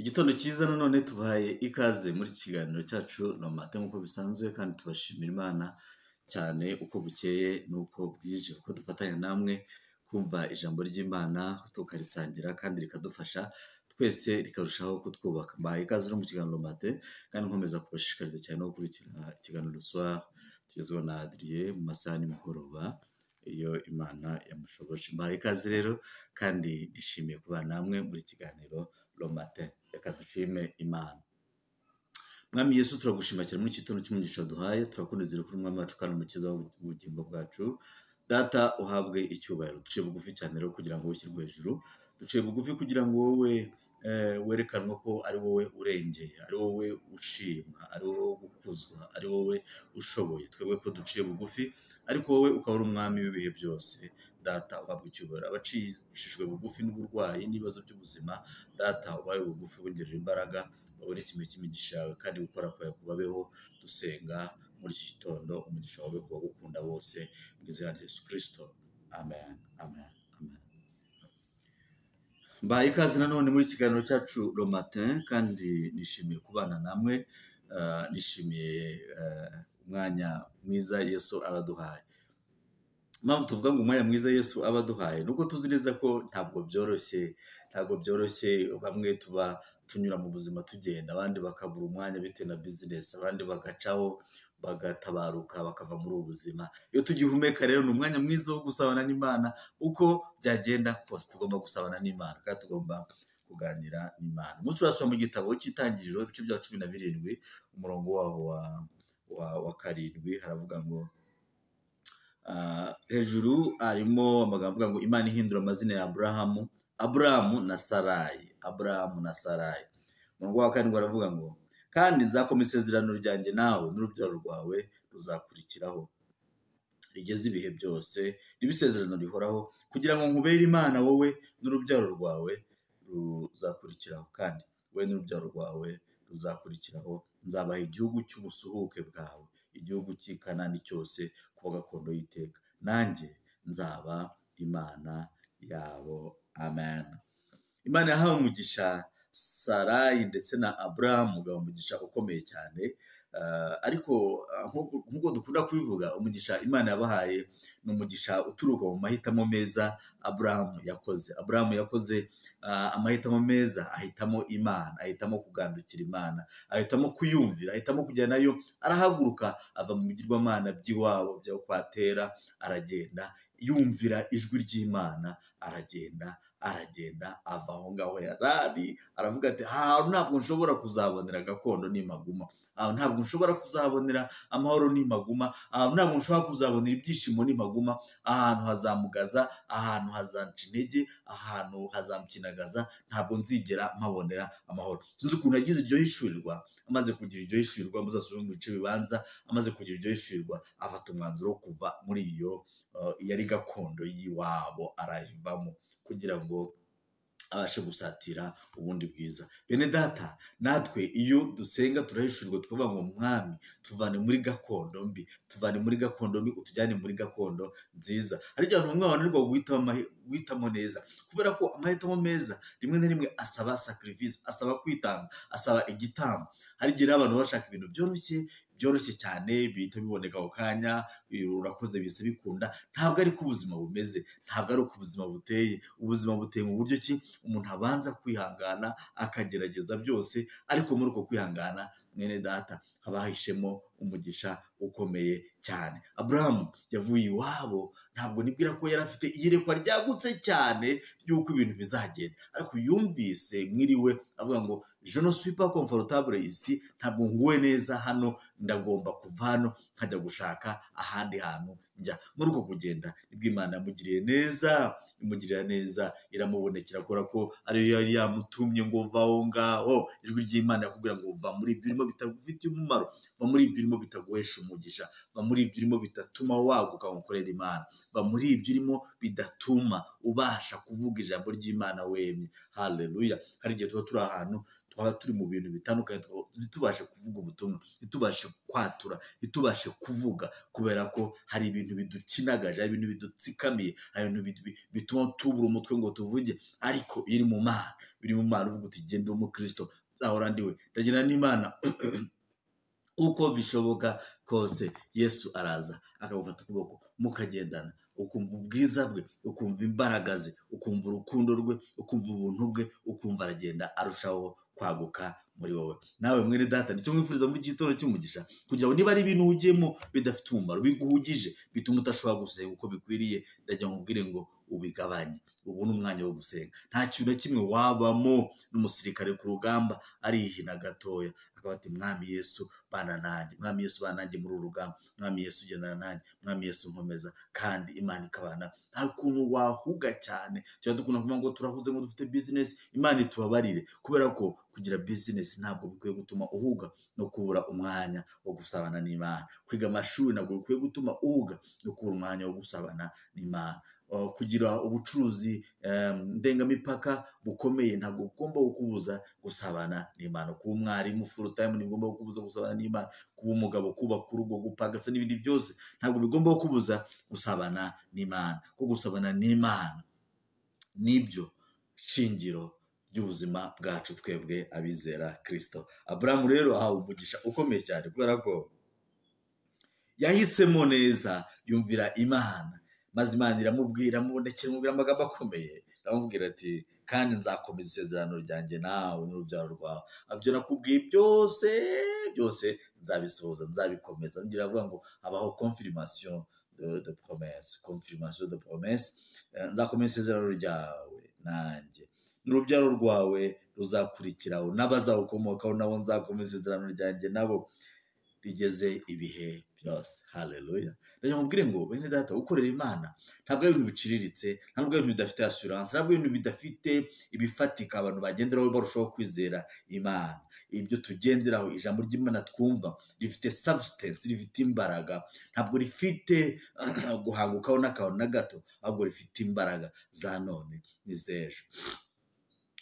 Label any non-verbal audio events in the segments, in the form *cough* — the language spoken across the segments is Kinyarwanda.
Igitondo cyiza nanone tubahaye ikaze muri kiganiro cyacu nomate nk'uko bisanzwe kandi tubashimira Imana cyane uko bukeye n'uko bwije kuko dufatanya namwe kumva ijambo ry'Imana tukarisangira kandi rikadufasha twese rikarushaho kutwubaka. Mbahaye ikaze no mu kiganiro nomate kandi nkomeza kubashishikariza cyane no gukurikira ikiganiro soir tugezweho na Adrien mu masaha y'umugoroba iyo Imana yamushoboje. Mbahaye ikaze rero kandi nishimiye kubana namwe muri kiganiro romate reka dushime Imana. Mwami Yesu turagushima cyane muri iki gitondo cy'umugisha duhaye turakunezera kuri umwami wacu kandi umukiza w'ubugingo bwacu. Data uhabwe icyubahiro. Duciye bugufi cyane rero kugira ngo wishyirwe hejuru. Duciye bugufi kugira ngo wowe eh, werekanwe ko ari wowe urengeye ari wowe ushimwa ari wowe gukuzwa ari wowe ushoboye. Twebwe ko duciye bugufi ariko wowe ukaba uri umwami w'ibihe byose. Data uhabwa icyubahiro abacishijwe bugufi n'uburwayi n'ibibazo by'ubuzima data ubaye bugufi wongerera imbaraga babone kimwe cy'imigisha yawe kandi gukora kwawe kubabeho dusenga. Muri iki gitondo umugisha wawe ku bagukunda bose mu izina rya Yesu Kristo. Amen. Amen. Amen. Mbaye ikaze nanone muri iki kiganiro cyacu romatin kandi nishimiye kubana namwe eh, nishimiye eh, umwanya mwiza Yesu abaduhaye impamvu tuvuga ngo umwanya mwiza Yesu aba aduhaye nuko tuzi neza ko ntabwo byoroshye ntabwo byoroshye bamwe tuba tunyura mu buzima tugenda abandi bakabura umwanya bitewe na bizinesi abandi bagacaho bagatabaruka bakava muri ubu buzima. Iyo tugihumeka rero ni umwanya mwiza wo gusabana n'Imana uko byagenda kose. Tugomba gusabana n'Imana kandi tugomba kuganira n'Imana. Umunsi turasoma mu gitabo cy'itangiriro ibice bya cumi na birindwi umurongo waho wa, karindwi haravuga ngo hejuru harimo amagambo avuga ngo imana ihindura amazina ya aburahamu aburahamu na sarayi aburahamu na sarayi umurongo wa karindwi aravuga ngo kandi nzakoma isezerano ryanjye nawe n'urubyaro rwawe ruzakurikiraho. Rigeze ibihe byose ribe isezerano rihoraho kugira ngo nkubere imana wowe n'urubyaro rwawe ruzakurikiraho. Kandi wowe n'urubyaro rwawe ruzakurikiraho nzabaha igihugu cy'ubusuhuke bwawe. Igihugu cy'i Kanani cyose kuba gakondo y'iteka. Nanjye nzaba imana yabo. Amen. Imana yahawe umugisha sarayi ndetse na aburahamu umugisha ukomeye cyane. Ariko ah, nk'uko dukunda kubivuga umugisha imana yabahaye ni umugisha uturuka mu mahitamo meza aburahamu yakoze. Aburahamu yakoze ah, amahitamo meza ahitamo imana ahitamo kugandukira imana ahitamo kuyumvira ahitamo kujya na yo arahaguruka ava mu bigirwamana by'iwabo byo kwa tera aragenda yumvira ijwi ry'imana aragenda aragenda ava aho ngaho yarari aravuga ati aha ntabwo nshobora kuzabonera gakondo nimaguma. Aha ntabwo nshobora kuzabonera amahoro nimaguma. Aha ntabwo nshobora kuzabonera ibyishimo nimaguma. Ahantu hazamugaza ahantu hazanca intege ahantu hazamukinagaza ntabwo nzigera mpabonera amahoro. Sinzi ukuntu yagize iryo hishurirwa amaze kugira iryo hishurirwa muzasubire mu bice bibanza. Amaze kugira iryo hishurirwa afata umwanzuro wo kuva muri iyo uh, yari gakondo y'iwabo arayivamo. Kugira ngo abashe gusatira ubundi bwiza. Bene data natwe iyo dusenga turahishurirwa tukavuga ngo mwami tuvane muri gakondo mbi tuvane muri gakondo mbi utujyane muri gakondo nziza. Ariko abantu bamwe bananirwa guhitamo neza kubera ko amahitamo meza rimwe na rimwe asaba sacrifice asaba kwitanga asaba igitambo. Hari igihe abantu bashaka ibintu byoroshye byoroshye cyane bihita biboneka ako kanya urakoze bise bikunda. Ntabwo ari ko ubuzima bumeze ntabwo ari uko ubuzima buteye. Ubuzima buteye mu buryo ki umuntu abanza kwihangana akagerageza byose ariko muri uko kwihangana mwene data haba hahishemo umugisha ukomeye cyane. Aburahamu yavuye iwabo ntabwo nibwira ko yari afite iyerekwa ryagutse cyane ry'uko ibintu bizagenda. Ariko yumvise mwiriwe avuga ngo je ne suis pas confortable ici ntabwo nguwe neza hano ndagomba kuva hano nkajya gushaka ahandi hantu njya muri uko kugenda. Nibwo imana yamugiriye neza imugirira neza iramubonekera kubera ko ariyo yari yamutumye ngo va aho ngaho. Ijwi ry'imana yakubwira ngo va muri ibyo urimo bitagufitiye umumaro va muri ibyo urimo bitaguhesha umugisha va muri ibyo urimo bidatuma waguka ngo ukorere imana va muri ibyo urimo bidatuma ubasha kuvuga ijambo ry'imana wemye. Haleluya hari igihe tuba turi ahantu twaba turi mu bintu bitandukanye ntitubashe kuvuga ubutumwa ntitubashe kwatura ntitubashe kuvuga kubera ko hari ibintu bidukinagaje hari ibintu bidutsikamiye hari ibintu bituma tubura umutwe ngo tuvuge ariko biri mu mana biri mu mana uvuga uti genda umukristo nzahora ndiwe ndagira n'imana. *clears throat* Uko bishoboka kose yesu araza akagufata ukuboko mukagendana. Ukumva ubwiza bwe ukumva imbaraga ze ukumva urukundo rwe ukumva ubuntu bwe ukumva aragenda arushaho kwaguka muri wowe. Nawe mwene data ni cyo mwifuriza muri gitondo cy'umugisha kugira ngo niba ari ibintu ugiyemo bidafite umumaro biguhugije bituma udashobora gusenga uko bikwiriye ndagira ngo ubwire ngo ubigabanye. Ubu ni umwanya wo gusenga. Nta kintu na kimwe wabamo n'umusirikare ku rugamba arihina gatoya. Akaba ati mwami yesu bana nanjye. Mwami yesu bana nanjye muri uru rugamba. Mwami yesu ugendana nanjye. Mwami yesu nkomeza. Kandi imana ikabana. Nta kuntu wahuga cyane. Tuba dukunda kuvuga ngo turahuze ngo dufite bizinesi imana itubabarire. Kubera ko kugira bizinesi ntabwo bikwiye gutuma uhuga no kubura umwanya wo gusabana n'imana. Kwiga amashuri ntabwo bikwiye gutuma uhuga no kubura umwanya wo gusabana n'imana. Kugira ubucuruzi ndengamipaka bukomeye ntabwo bugomba kukubuza gusabana n'imana. Kuba umwarimu full time ntibigomba kukubuza gusabana n'imana. Kuba umugabo kubaka urugo gupagasa n'ibindi byose ntabwo bigomba kukubuza gusabana n'imana. Ko gusabana n'imana ni byo shingiro ry'ubuzima bwacu twebwe abizera kirisito aburahamu rero ahawe umugisha ukomeye cyane kubera ko yahisemo neza yumvira imana. Maze imana iramubwira amubonekera imubwira amagambo akomeye. Aramubwira ati kandi nzakomeza isezerano ryanjye nawe n'urubyaro rwawe. Abyo nakubwiye byose byose nzabisohoza nzabikomeza. Ngira avuga ngo habaho confirmation de, promesse. Confirmation de promesse. Eh, nzakomeza isezerano ryawe nanjye. N'urubyaro rwawe ruzakurikiraho n'abazawukomokaho nabo nzakomeza isezerano ryanjye nabo rigeze ibihe byose. Haleluya ndagira mubwire ngo bene data gukorera imana ntabwo ari ibintu biciriritse ntabwo ari ibintu bidafite assurance ntabwo ari ibintu bidafite ibifatika abantu bagenderaho barushaho kwizera imana. Ibyo tugenderaho ijambo ry'imana twumva rifite substance rifite imbaraga. Ntabwo rifite *clears throat* guhangukaho n'akantu na gato ahubwo rifite imbaraga za none n'iz'ejo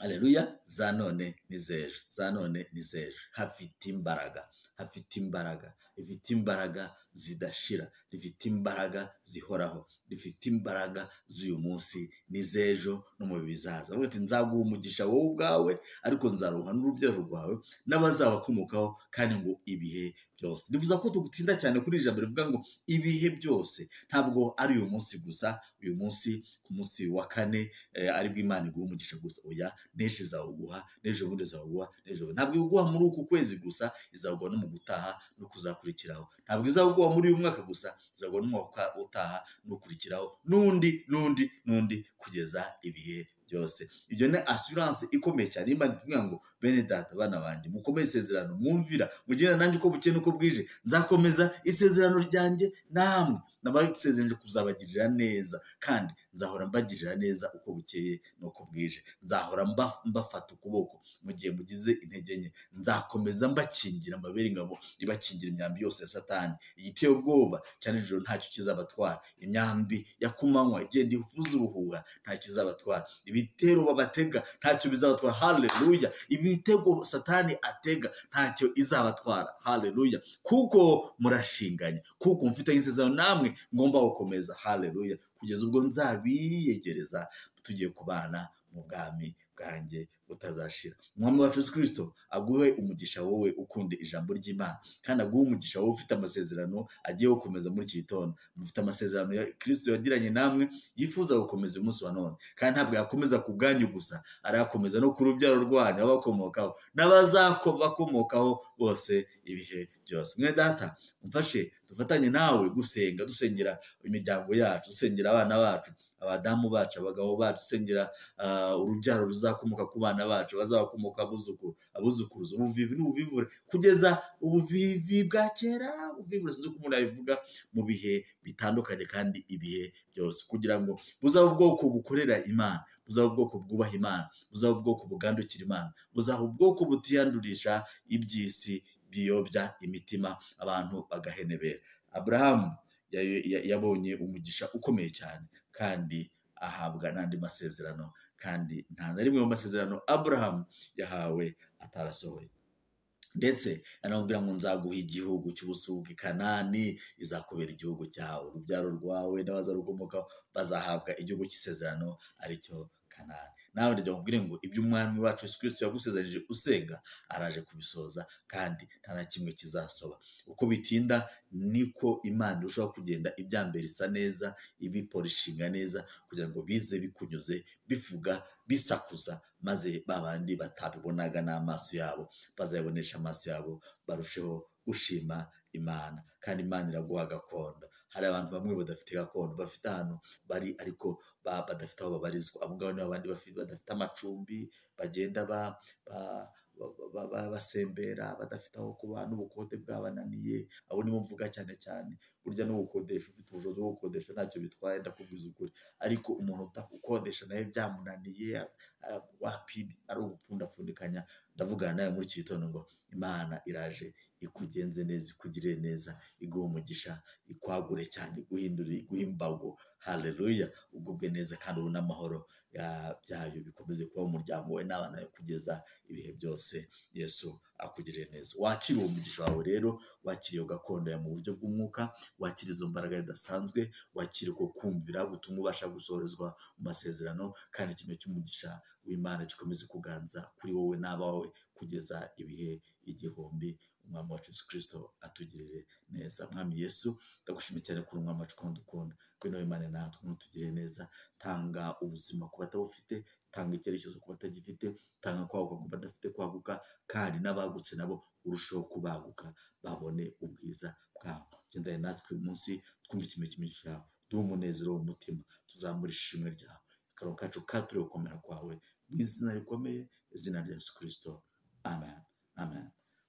aleluya za none n'iz'ejo za none n'iz'ejo hafite imbaraga. Hafite imbaraga. Rifite imbaraga zidashira rifite imbaraga zihoraho rifite imbaraga z'uyu munsi n'iz'ejo no mu bizaza. Avuga ati nzaguha umugisha wowe ubwawe ariko nzaruha n'urubyaro rwawe n'abazabakomokaho kandi ngo ibihe byose. Nifuza ko tugutinda cyane kuri iri jambo rivuga ngo ibihe byose. Ntabwo ari uyu munsi gusa uyu munsi ku munsi wa kane eh, ari bwo imana iguha umugisha gusa. Oya n'ejo izawuguha n'ejo bundi izawuguha n'ejo bundi. Ntabwo iguha muri uku kwezi gusa izawuguha no mu gutaha no kuzakurikiraho ntabwo izawuguha muri uyu mwaka gusa izawuguha n'umwaka utaha n'ukurikiraho. N'undi n'undi n'undi kugeza ibihe byose. Ibyo ni assurance ikomeye cyane. Imana itubwira ngo bene data bana banjye mukomeze isezerano mwumvira mugirana nanjye uko bukeye n'uko bwije nzakomeza isezerano ryanjye namwe. Nabasezeranije kuzabagirira neza kandi nzahora mbagirira neza uko bukeye n'uko bwije. Nzahora mba- mbafata ukuboko mu gihe mugize intege nke. Nzakomeza mbakingira mbabere ingabo ibakingira imyambi yose ya satani. Igiteye ubwoba cyane ijoro ntacyo kizabatwara. Imyambi ya ku manywa igenda ivuza ubuhuha nta kizabatwara. Ibitero babatega ntacyo bizabatwara haleluya. Ibitego satani atega ntacyo izabatwara. Haleluya. Kuko murashinganye kuko mfitanye isezerano namwe ngomba gukomeza. Haleluya. Kugeza ubwo nzabiyegereza tugiye kubana mu bwami bwanjye butazashira umwami wacu yesu kirisito aguhe umugisha wowe ukunda ijambo ry'imana kandi aguhe umugisha wowe ufite amasezerano agiye gukomeza muri iki gitondo. Mufite amasezerano ya kirisito yagiranye namwe yifuza gukomeza uyu munsi wa none kandi ntabwo yakomeza ku bwanyu gusa arayakomeza no ku rubyaro rwanyu abakomokaho n'abazabakomokaho bose ibihe byose. Mwe data umfashe dufatanye nawe gusenga dusengera imiryango yacu dusengera abana bacu abadamu bacu abagabo bacu dusengera ah, urubyaro ruzakomoka ku bana bacu bazabakomoka abuzukuru abuzukuruza ubuvivi n'ubuvivure kugeza ubuvivi bwa kera ubuvivure sinzi uko umuntu yabivuga mu bihe bitandukanye kandi ibihe byose. Kugira ngo buzaba ubwoko bukorera imana buzaba ubwoko bwubaha imana buzaba ubwoko bugandukira imana buzaba ubwoko butiyandurisha iby'isi biyobya imitima abantu bagahenebera. Aburahamu ya- ya- yabonye umugisha ukomeye cyane kandi ahabwa n'andi masezerano kandi nta na rimwe mu masezerano aburahamu yahawe atarasohoye. Ndetse anamubwira ngo nzaguha igihugu cy'ubusugi kanani izakubera igihugu cyawe. Urubyaro rwawe n'abazarukomokaho bazahabwa igihugu cy'isezerano ari cyo kanani. Nawe ndajya nkubwire ngo ibyo umwami wacu Yesu Kristo yagusezeranyije usenga araje kubisoza kandi nta na kimwe kizasoba. Uko bitinda niko imana irushaho kugenda ibyambere isa neza ibiporishinga neza kugira ngo bize bikunyuze bivuga bisakuza maze ba bandi batabibonaga n'amaso yabo bazayabonesha amaso yabo barusheho gushima imana. Kandi imana iraguha gakondo hari abantu bamwe badafite gakondo bafite ahantu bari ariko ba- badafite aho babarizwa. Abo ngabo ni abandi badafite amacumbi bagenda ba- ba- ba- ba- ba- basembera badafite aho kuba n'ubukode bwabananiye. Abo nibo mvuga cyane cyane burya no gukodesha ufite ubushobozi bwo gukodesha ntacyo bitwaye ndakubwiza ukuri. Ariko umuntu ukodesha nawe byamunaniye ah, wapi ari ugupfundapfundikanya ndavugana nawe muri iki gitondo ngo imana iraje ikugenze neza ikugirire neza iguha umugisha ikwagure cyane iguhindurire iguhe imbago. Haleluya ugubwe neza kandi ubone amahoro ya- byayo bikomeze kuba mu muryango we n'abana be kugeza ibihe byose yesu akugirire neza. Wakira uwo mugisha wawe rero wakira iyo gakondo ya mu buryo bw'umwuka wakira izo mbaraga zidasanzwe wakira uko kumvira gutuma ubasha gusohorezwa mu masezerano kandi kimwe cy'umugisha w'imana gikomeze kuganza kuri wowe n'abawe kugeza ibihe igihumbi. Umwami wacu yesu kirisito atugirire neza. Mwami yesu ndagushimiye cyane kuri umwami wacu kandi ukunda. Ngwino wimane natwe ntutugirire neza. Tanga ubuzima ku batabufite tanga icyerekezo ku batagifite tanga kwaguka ku badafite kwaguka kandi n'abagutse nabo urusheho kubaguka babone ubwiza bwabo. Gendane natwe uyu munsi twumve ikime cy'imigisha yawe duhe umunezero mu mutima. Tuzamura ishimwe ryawe. Akanwa kacu katuriwe gukomera kwawe. Mu izina rikomeye izina rya yesu kirisito amen. Amen.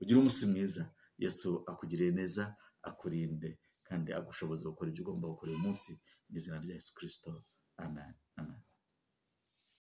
Ugire umunsi mwiza. Yesu akugiriye neza akurinde kandi agushoboza gukora ibyo ugomba gukora uyu munsi. Mu izina rya yesu kirisito amen. Amen.